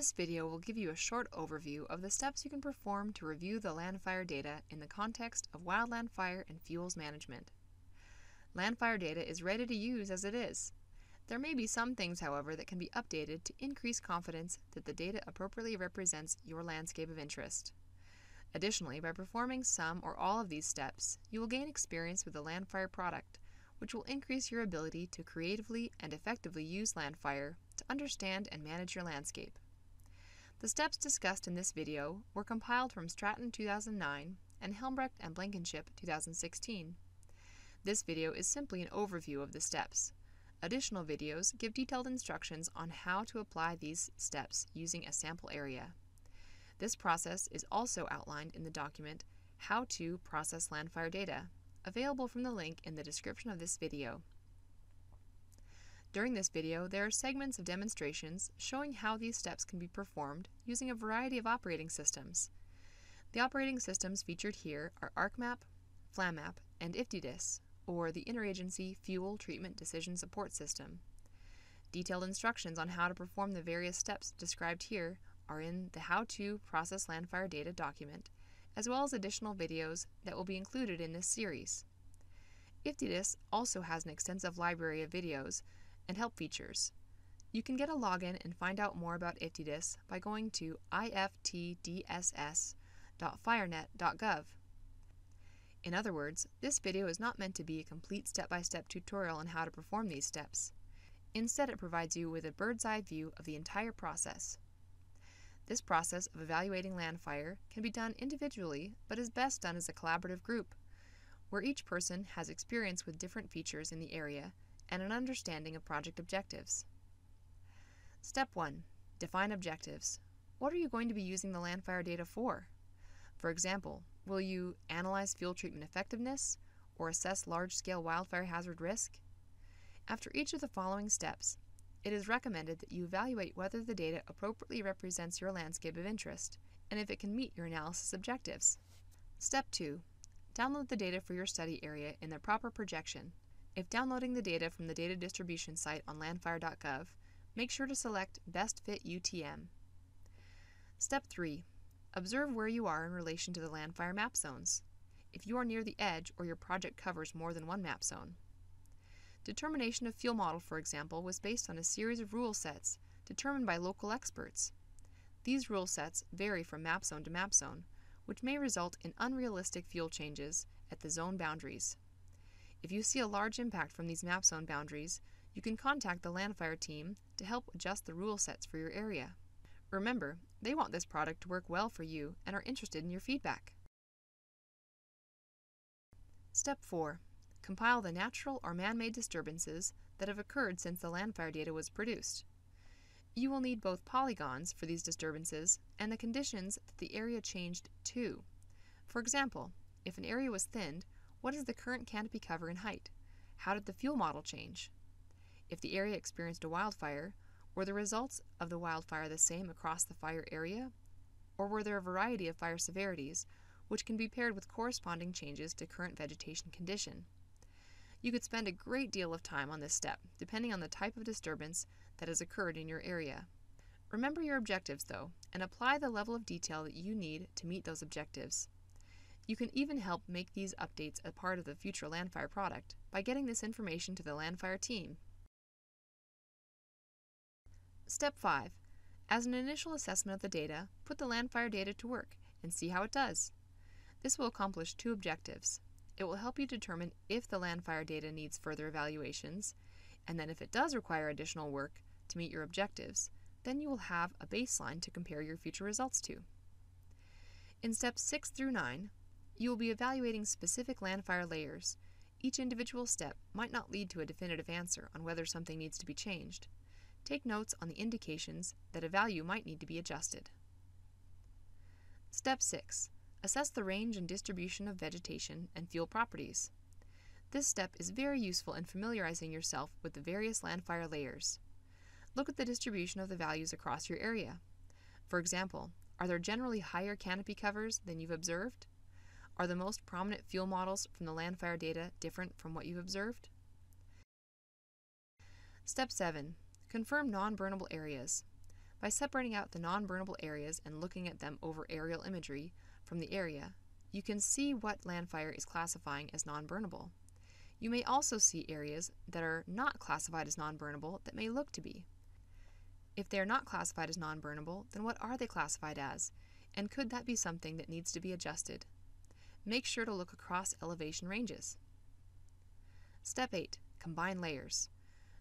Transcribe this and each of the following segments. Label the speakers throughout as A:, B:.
A: This video will give you a short overview of the steps you can perform to review the Landfire data in the context of wildland fire and fuels management. Landfire data is ready to use as it is. There may be some things, however, that can be updated to increase confidence that the data appropriately represents your landscape of interest. Additionally, by performing some or all of these steps, you will gain experience with the Landfire product, which will increase your ability to creatively and effectively use Landfire to understand and manage your landscape. The steps discussed in this video were compiled from Stratton 2009 and Helmbrecht and Blankenship 2016. This video is simply an overview of the steps. Additional videos give detailed instructions on how to apply these steps using a sample area. This process is also outlined in the document How to Process Landfire Data, available from the link in the description of this video. During this video, there are segments of demonstrations showing how these steps can be performed using a variety of operating systems. The operating systems featured here are ArcMap, FlamMap, and IFTDSS, or the Interagency Fuel Treatment Decision Support System. Detailed instructions on how to perform the various steps described here are in the How to Process Landfire Data document, as well as additional videos that will be included in this series. IFTDSS also has an extensive library of videos and help features. You can get a login and find out more about IFTDSS by going to iftdss.firenet.gov. In other words, this video is not meant to be a complete step-by-step tutorial on how to perform these steps. Instead, it provides you with a bird's eye view of the entire process. This process of evaluating Landfire can be done individually, but is best done as a collaborative group, where each person has experience with different features in the area and an understanding of project objectives. Step 1. Define objectives. What are you going to be using the landfire data for? For example, will you analyze fuel treatment effectiveness or assess large-scale wildfire hazard risk? After each of the following steps, it is recommended that you evaluate whether the data appropriately represents your landscape of interest and if it can meet your analysis objectives. Step 2. Download the data for your study area in the proper projection if downloading the data from the data distribution site on landfire.gov, make sure to select Best Fit UTM. Step 3. Observe where you are in relation to the landfire map zones, if you are near the edge or your project covers more than one map zone. Determination of fuel model, for example, was based on a series of rule sets determined by local experts. These rule sets vary from map zone to map zone, which may result in unrealistic fuel changes at the zone boundaries. If you see a large impact from these map zone boundaries, you can contact the Landfire team to help adjust the rule sets for your area. Remember, they want this product to work well for you and are interested in your feedback. Step 4. Compile the natural or man-made disturbances that have occurred since the landfire data was produced. You will need both polygons for these disturbances and the conditions that the area changed to. For example, if an area was thinned, what is the current canopy cover and height? How did the fuel model change? If the area experienced a wildfire, were the results of the wildfire the same across the fire area? Or were there a variety of fire severities, which can be paired with corresponding changes to current vegetation condition? You could spend a great deal of time on this step, depending on the type of disturbance that has occurred in your area. Remember your objectives, though, and apply the level of detail that you need to meet those objectives. You can even help make these updates a part of the future Landfire product by getting this information to the Landfire team. Step 5. As an initial assessment of the data, put the Landfire data to work and see how it does. This will accomplish two objectives. It will help you determine if the Landfire data needs further evaluations, and then if it does require additional work to meet your objectives, then you will have a baseline to compare your future results to. In steps 6 through 9, you will be evaluating specific landfire layers. Each individual step might not lead to a definitive answer on whether something needs to be changed. Take notes on the indications that a value might need to be adjusted. Step 6. Assess the range and distribution of vegetation and fuel properties. This step is very useful in familiarizing yourself with the various landfire layers. Look at the distribution of the values across your area. For example, Are there generally higher canopy covers than you've observed? Are the most prominent fuel models from the landfire data different from what you've observed? Step 7. Confirm non-burnable areas. By separating out the non-burnable areas and looking at them over aerial imagery from the area, you can see what Landfire is classifying as non-burnable. You may also see areas that are not classified as non-burnable that may look to be. If they are not classified as non-burnable, then what are they classified as? And could that be something that needs to be adjusted? Make sure to look across elevation ranges. Step 8. Combine layers.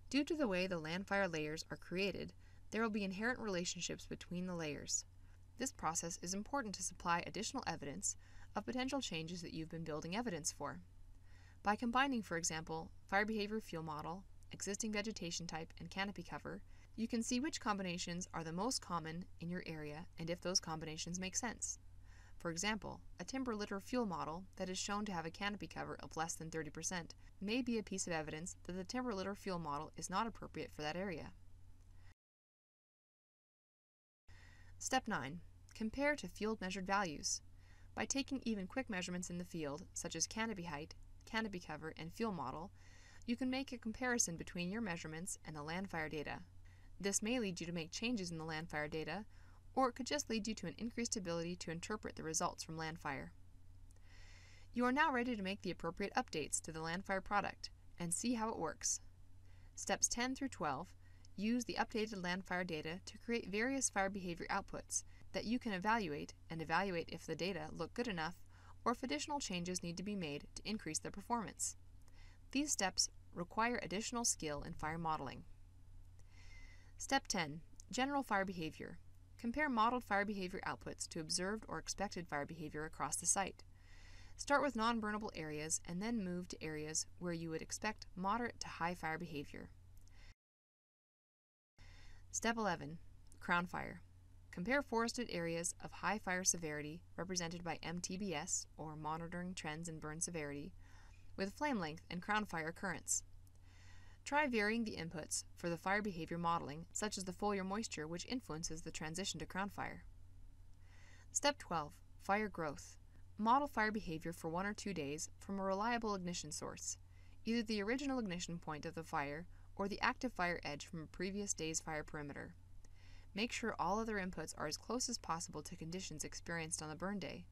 A: Due to the way the landfire layers are created, there will be inherent relationships between the layers. This process is important to supply additional evidence of potential changes that you've been building evidence for. By combining, for example, fire behavior fuel model, existing vegetation type, and canopy cover, you can see which combinations are the most common in your area and if those combinations make sense. For example, a timber litter fuel model that is shown to have a canopy cover of less than 30% may be a piece of evidence that the timber litter fuel model is not appropriate for that area. Step 9. Compare to field measured values. By taking even quick measurements in the field, such as canopy height, canopy cover, and fuel model, you can make a comparison between your measurements and the landfire data. This may lead you to make changes in the landfire data, or it could just lead you to an increased ability to interpret the results from landfire. You are now ready to make the appropriate updates to the landfire product and see how it works. Steps 10 through 12 use the updated landfire data to create various fire behavior outputs that you can evaluate and evaluate if the data look good enough or if additional changes need to be made to increase their performance. These steps require additional skill in fire modeling. Step 10 General Fire Behavior. Compare modeled fire behavior outputs to observed or expected fire behavior across the site. Start with non burnable areas and then move to areas where you would expect moderate to high fire behavior. Step 11 Crown Fire. Compare forested areas of high fire severity, represented by MTBS, or Monitoring Trends in Burn Severity, with flame length and crown fire occurrence. Try varying the inputs for the fire behavior modeling, such as the foliar moisture, which influences the transition to crown fire. Step 12 Fire Growth. Model fire behavior for one or two days from a reliable ignition source, either the original ignition point of the fire or the active fire edge from a previous day's fire perimeter. Make sure all other inputs are as close as possible to conditions experienced on the burn day.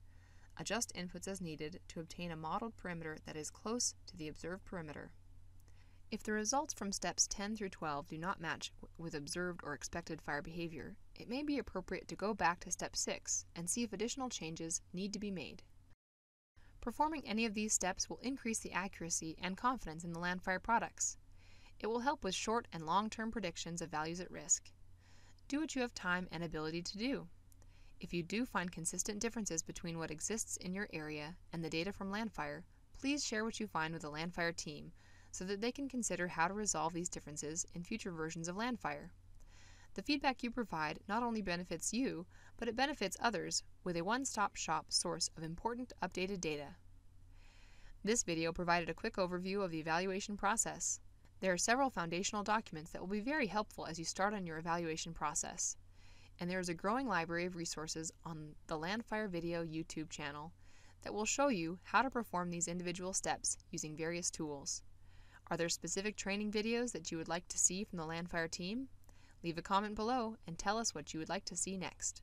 A: Adjust inputs as needed to obtain a modeled perimeter that is close to the observed perimeter. If the results from steps 10 through 12 do not match with observed or expected fire behavior, it may be appropriate to go back to step 6 and see if additional changes need to be made. Performing any of these steps will increase the accuracy and confidence in the landfire products. It will help with short and long term predictions of values at risk do what you have time and ability to do. If you do find consistent differences between what exists in your area and the data from Landfire, please share what you find with the Landfire team so that they can consider how to resolve these differences in future versions of Landfire. The feedback you provide not only benefits you, but it benefits others with a one stop shop source of important updated data. This video provided a quick overview of the evaluation process. There are several foundational documents that will be very helpful as you start on your evaluation process. And there is a growing library of resources on the Landfire Video YouTube channel that will show you how to perform these individual steps using various tools. Are there specific training videos that you would like to see from the Landfire team? Leave a comment below and tell us what you would like to see next.